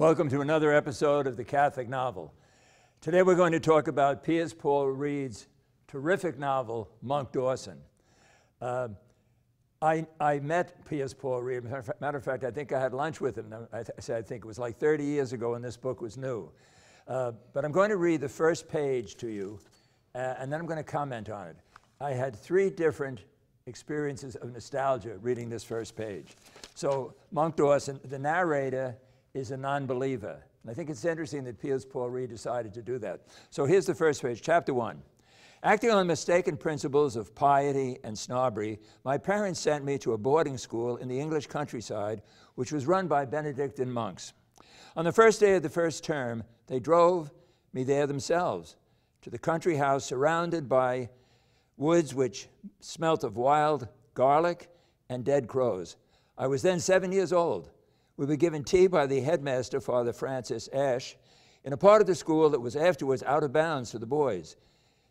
Welcome to another episode of the Catholic Novel. Today we're going to talk about Piers Paul Read's terrific novel, Monk Dawson. Uh, I, I met Piers Paul Read. Matter of fact, I think I had lunch with him. I, said I think it was like 30 years ago when this book was new. Uh, but I'm going to read the first page to you, uh, and then I'm going to comment on it. I had three different experiences of nostalgia reading this first page. So, Monk Dawson, the narrator, is a non believer. And I think it's interesting that Piers Paul Read decided to do that. So here's the first page, chapter one. Acting on mistaken principles of piety and snobbery, my parents sent me to a boarding school in the English countryside, which was run by Benedictine monks. On the first day of the first term, they drove me there themselves to the country house surrounded by woods which smelt of wild garlic and dead crows. I was then seven years old. We were given tea by the headmaster, Father Francis Ash, in a part of the school that was afterwards out of bounds for the boys.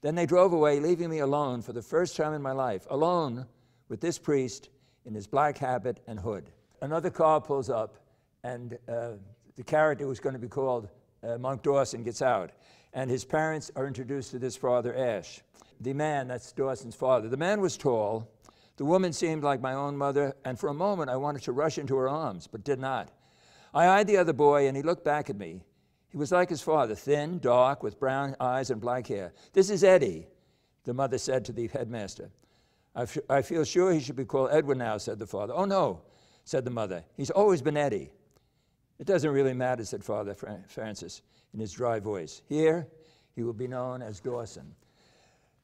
Then they drove away, leaving me alone for the first time in my life, alone with this priest in his black habit and hood. Another car pulls up, and uh, the character who's going to be called uh, Monk Dawson gets out, and his parents are introduced to this Father Ash. The man, that's Dawson's father. The man was tall, the woman seemed like my own mother, and for a moment I wanted to rush into her arms, but did not. I eyed the other boy, and he looked back at me. He was like his father, thin, dark, with brown eyes and black hair. This is Eddie, the mother said to the headmaster. I, feel sure he should be called Edward now, said the father. Oh, no, said the mother. He's always been Eddie. It doesn't really matter, said Father Francis in his dry voice. Here, he will be known as Dawson.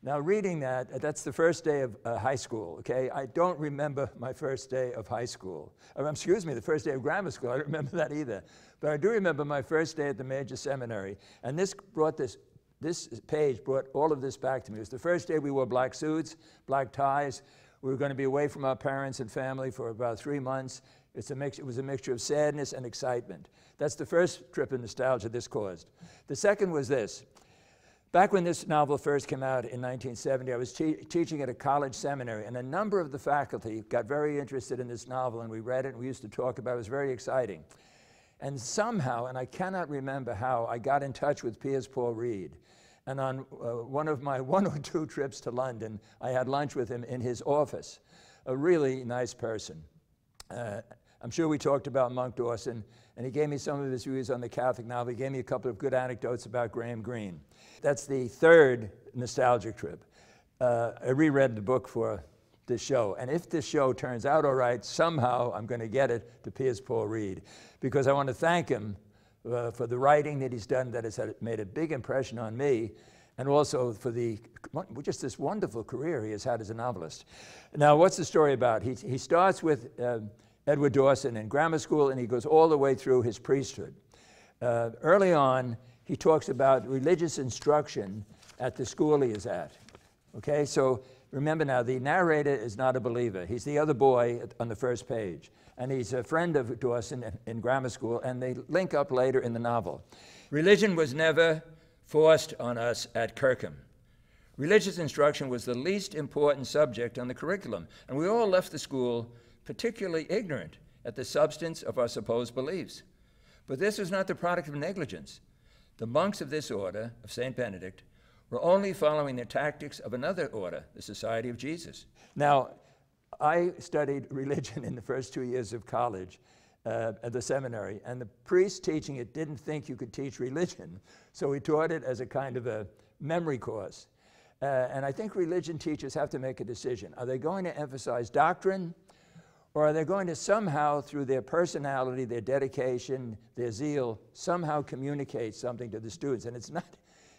Now, reading that, uh, that's the first day of uh, high school, okay? I don't remember my first day of high school. Or, um, excuse me, the first day of grammar school. I don't remember that either. But I do remember my first day at the major seminary. And this brought this, this page brought all of this back to me. It was the first day we wore black suits, black ties. We were going to be away from our parents and family for about three months. It's a mix, it was a mixture of sadness and excitement. That's the first trip of nostalgia this caused. The second was this. Back when this novel first came out in 1970, I was te teaching at a college seminary, and a number of the faculty got very interested in this novel, and we read it, and we used to talk about it. It was very exciting. And somehow, and I cannot remember how, I got in touch with Piers Paul Read. And on uh, one of my one or two trips to London, I had lunch with him in his office. A really nice person. Uh, I'm sure we talked about Monk Dawson, and he gave me some of his views on the Catholic novel. He gave me a couple of good anecdotes about Graham Greene. That's the third nostalgic trip. Uh, I reread the book for this show, and if this show turns out all right, somehow I'm going to get it to Piers Paul Read, because I want to thank him uh, for the writing that he's done that has made a big impression on me, and also for the just this wonderful career he has had as a novelist. Now, what's the story about? He, he starts with uh, Edward Dawson in grammar school, and he goes all the way through his priesthood. Uh, early on, he talks about religious instruction at the school he is at. Okay, so remember now, the narrator is not a believer. He's the other boy on the first page. And he's a friend of Dawson in, in grammar school, and they link up later in the novel. Religion was never forced on us at Kirkham. Religious instruction was the least important subject on the curriculum, and we all left the school particularly ignorant at the substance of our supposed beliefs. But this was not the product of negligence. The monks of this order, of St. Benedict, were only following the tactics of another order, the Society of Jesus. Now, I studied religion in the first two years of college uh, at the seminary, and the priest teaching it didn't think you could teach religion, so he taught it as a kind of a memory course. Uh, and I think religion teachers have to make a decision. Are they going to emphasize doctrine or are they going to somehow, through their personality, their dedication, their zeal, somehow communicate something to the students? And it's not,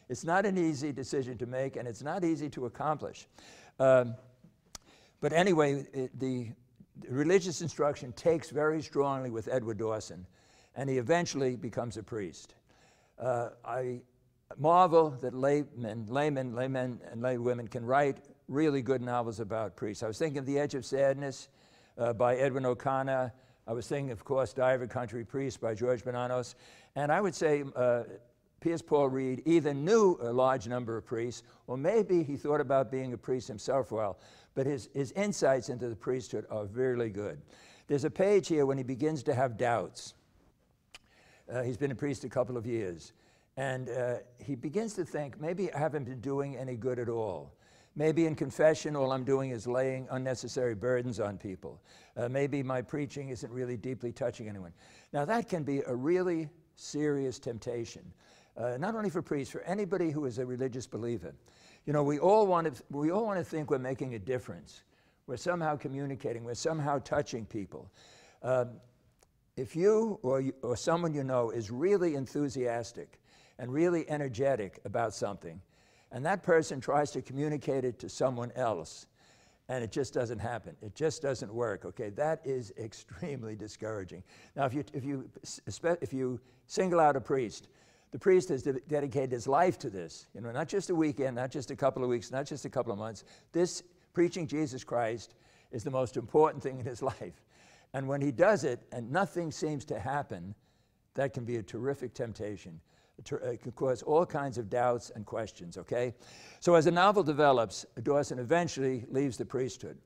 it's not an easy decision to make, and it's not easy to accomplish. Um, but anyway, it, the, the religious instruction takes very strongly with Edward Dawson, and he eventually becomes a priest. Uh, I marvel that laymen, laymen, laymen, and laywomen can write really good novels about priests. I was thinking of The Edge of Sadness uh, by Edwin O'Connor. I was thinking, of course, Diary of a Country Priest by George Bernanos. And I would say uh, Piers Paul Read either knew a large number of priests, or maybe he thought about being a priest himself a while. But his, his insights into the priesthood are really good. There's a page here when he begins to have doubts. Uh, he's been a priest a couple of years. And uh, he begins to think maybe I haven't been doing any good at all. Maybe in confession, all I'm doing is laying unnecessary burdens on people. Uh, maybe my preaching isn't really deeply touching anyone. Now, that can be a really serious temptation, uh, not only for priests, for anybody who is a religious believer. You know, we all, want to, we all want to think we're making a difference. We're somehow communicating, we're somehow touching people. Um, if you or, you or someone you know is really enthusiastic and really energetic about something, and that person tries to communicate it to someone else, and it just doesn't happen. It just doesn't work, okay? That is extremely discouraging. Now, if you, if you, if you single out a priest, the priest has de dedicated his life to this. You know, not just a weekend, not just a couple of weeks, not just a couple of months. This preaching Jesus Christ is the most important thing in his life. And when he does it and nothing seems to happen, that can be a terrific temptation. It can cause all kinds of doubts and questions, okay? So as the novel develops, Dawson eventually leaves the priesthood.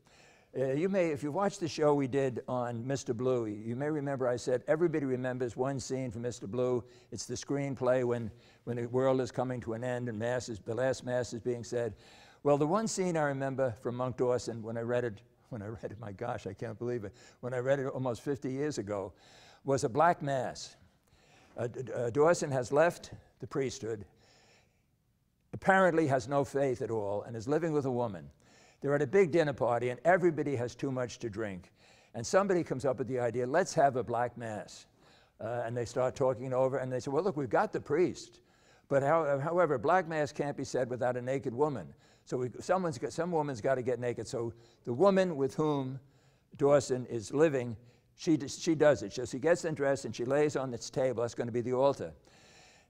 Uh, you may, if you watched the show we did on Mr. Blue, you may remember I said everybody remembers one scene from Mr. Blue. It's the screenplay when, when the world is coming to an end and mass is, the last mass is being said. Well, the one scene I remember from Monk Dawson when I read it, when I read it, my gosh, I can't believe it, when I read it almost 50 years ago, was a black mass. Uh, uh, Dawson has left the priesthood, apparently has no faith at all, and is living with a woman. They're at a big dinner party, and everybody has too much to drink. And somebody comes up with the idea, let's have a black mass. Uh, and they start talking over, and they say, well, look, we've got the priest. But how, however, black mass can't be said without a naked woman. So we, someone's got, some woman's got to get naked. So the woman with whom Dawson is living, she, she does it. So she gets undressed and she lays on this table. That's going to be the altar.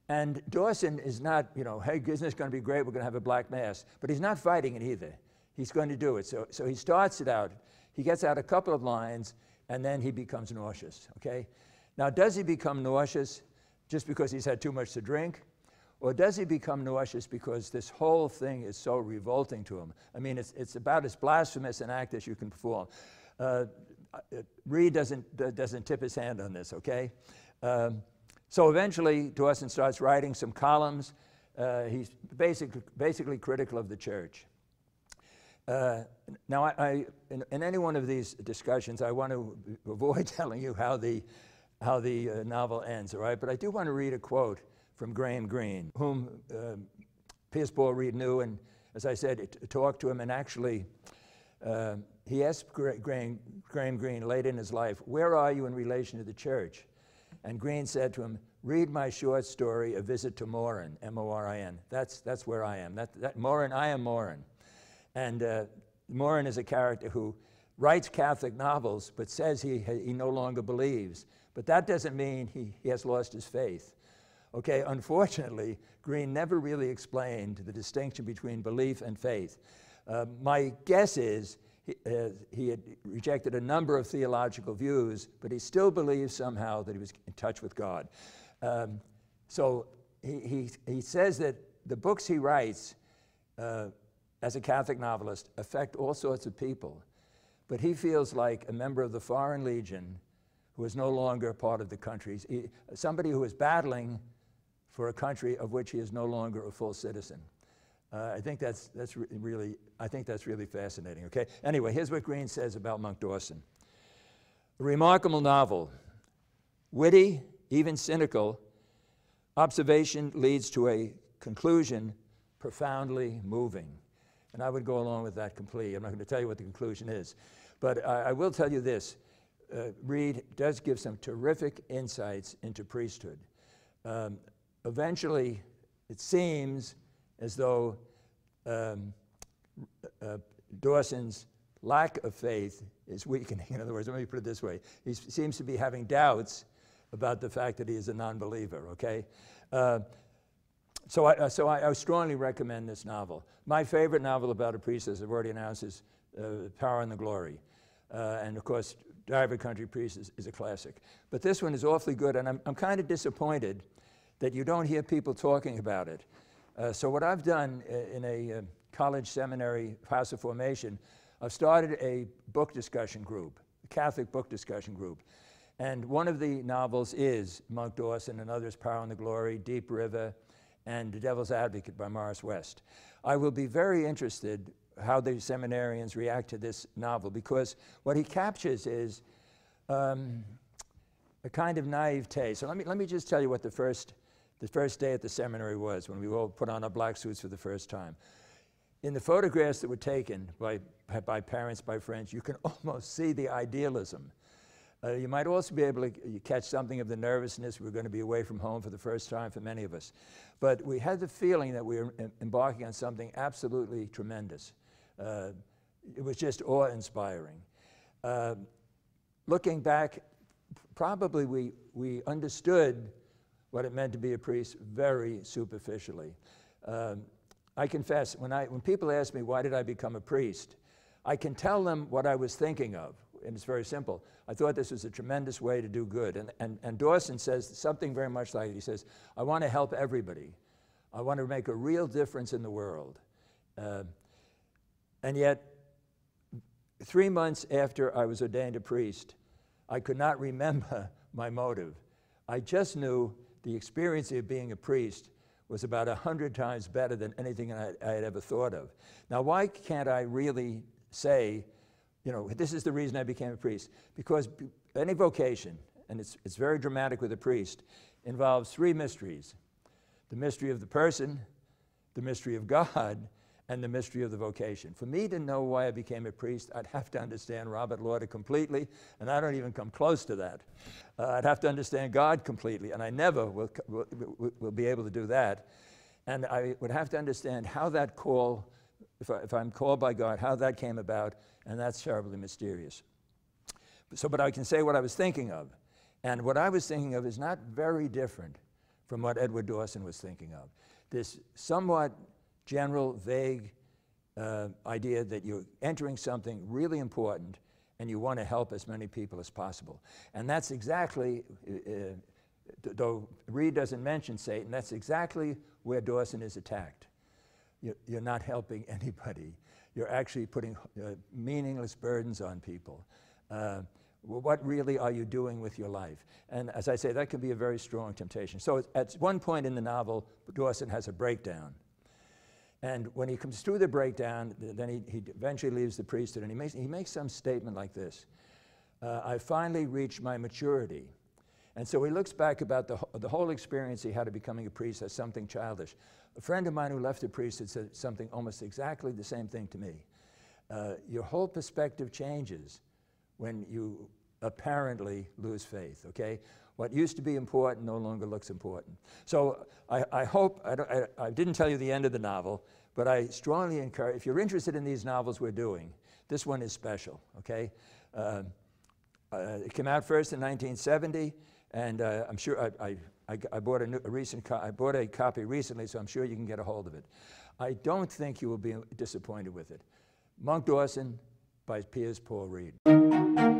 And Dawson is not, you know, hey, isn't this going to be great? We're going to have a black mass. But he's not fighting it either. He's going to do it. So, so he starts it out. He gets out a couple of lines, and then he becomes nauseous, okay? Now, does he become nauseous just because he's had too much to drink? Or does he become nauseous because this whole thing is so revolting to him? I mean, it's, it's about as blasphemous an act as you can perform. Uh Read doesn't, doesn't tip his hand on this, okay? Um, so eventually, Dawson starts writing some columns. Uh, he's basically, basically critical of the church. Uh, now, I, I, in, in, any one of these discussions, I want to avoid telling you how the, how the uh, novel ends, all right? But I do want to read a quote from Graham Greene, whom Piers Paul Read knew, and as I said, talked to him, and actually, uh, he asked Graham, Graham Greene late in his life, Where are you in relation to the church? And Greene said to him, Read my short story, A Visit to Morin, M O R I N. That's, that's where I am. That, that, Morin, I am Morin. And uh, Morin is a character who writes Catholic novels but says he, he no longer believes. But that doesn't mean he, he has lost his faith. Okay, unfortunately, Greene never really explained the distinction between belief and faith. Uh, my guess is he, uh, he, had rejected a number of theological views, but he still believed somehow that he was in touch with God. Um, so he, he, he, says that the books he writes uh, as a Catholic novelist affect all sorts of people, but he feels like a member of the Foreign Legion who is no longer part of the country. Somebody who is battling for a country of which he is no longer a full citizen. Uh, I think that's, that's re really, I think that's really fascinating, okay? Anyway, here's what Greene says about Monk Dawson. A remarkable novel, witty, even cynical, observation leads to a conclusion profoundly moving. And I would go along with that completely. I'm not going to tell you what the conclusion is. But I, I will tell you this. Uh, Read does give some terrific insights into priesthood. Um, eventually, it seems as though um, uh, Dawson's lack of faith is weakening. In other words, let me put it this way he seems to be having doubts about the fact that he is a non believer, okay? Uh, so I, uh, so I, I, strongly recommend this novel. My favorite novel about a priest, as I've already announced, is uh, Power and the Glory. Uh, and of course, Diary of a Country Priest is, is, a classic. But this one is awfully good, and I'm, I'm kind of disappointed that you don't hear people talking about it. Uh, so what I've done uh, in a uh, college seminary house of formation, I've started a book discussion group, a Catholic book discussion group. And one of the novels is Monk Dawson and Others, Power and the Glory, Deep River, and The Devil's Advocate by Morris West. I will be very interested how the seminarians react to this novel because what he captures is um, a kind of naivete. So let me, let me just tell you what the first, the first day at the seminary was when we all put on our black suits for the first time. In the photographs that were taken by, by parents, by friends, you can almost see the idealism. Uh, you might also be able to catch something of the nervousness. We're going to be away from home for the first time for many of us. But we had the feeling that we were embarking on something absolutely tremendous. Uh, it was just awe inspiring. Uh, looking back, probably we, we understood what it meant to be a priest very superficially. Um, I confess, when, I, when people ask me, why did I become a priest? I can tell them what I was thinking of, and it's very simple. I thought this was a tremendous way to do good. And, and, and Dawson says something very much like it. He says, I want to help everybody. I want to make a real difference in the world. Uh, and yet, three months after I was ordained a priest, I could not remember my motive. I just knew the experience of being a priest was about a hundred times better than anything I, I, had ever thought of. Now, why can't I really say, you know, this is the reason I became a priest? Because any vocation, and it's, it's very dramatic with a priest, involves three mysteries the mystery of the person, the mystery of God, and the mystery of the vocation. For me to know why I became a priest, I'd have to understand Robert Lauder completely, and I don't even come close to that. Uh, I'd have to understand God completely, and I never will, will, will, be able to do that. And I would have to understand how that call, if, I, if I'm called by God, how that came about, and that's terribly mysterious. So, but I can say what I was thinking of. And what I was thinking of is not very different from what Edward Dawson was thinking of. This somewhat general, vague uh, idea that you're entering something really important and you want to help as many people as possible. And that's exactly, uh, uh though Read doesn't mention Satan, that's exactly where Dawson is attacked. You're not helping anybody. You're actually putting uh, meaningless burdens on people. Uh, what really are you doing with your life? And as I say, that can be a very strong temptation. So at one point in the novel, Dawson has a breakdown. And when he comes through the breakdown, then he, he eventually leaves the priesthood and he makes, he makes some statement like this uh, I finally reached my maturity. And so he looks back about the, the whole experience he had of becoming a priest as something childish. A friend of mine who left the priesthood said something almost exactly the same thing to me. Uh, your whole perspective changes when you apparently lose faith, okay? What used to be important no longer looks important. So I, I hope, I, I, I, didn't tell you the end of the novel, but I strongly encourage, if you're interested in these novels we're doing, this one is special, okay? Uh, uh, it came out first in 1970, and uh, I'm sure I, I, I, bought a, new, a recent I bought a copy recently, so I'm sure you can get a hold of it. I don't think you will be disappointed with it. Monk Dawson by Piers Paul Read.